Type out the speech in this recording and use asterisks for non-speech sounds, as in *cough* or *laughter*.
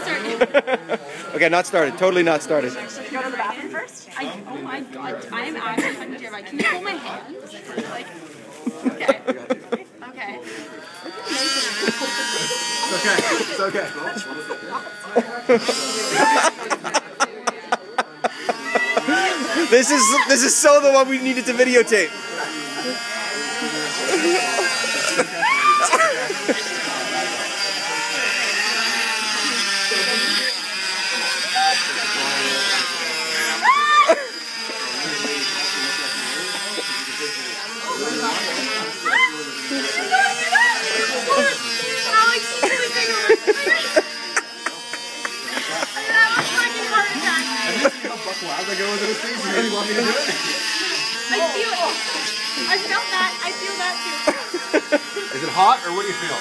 start. Okay, not started. Totally not started. Go to the bathroom first. I, oh my god, I am actually terrified. Can you hold my hand? Like, okay. It's Okay. It's okay. This is this is so the one we needed to videotape. How's that going with those things? You want me to do it? I feel it. I felt that. I feel that too. *laughs* Is it hot or what do you feel?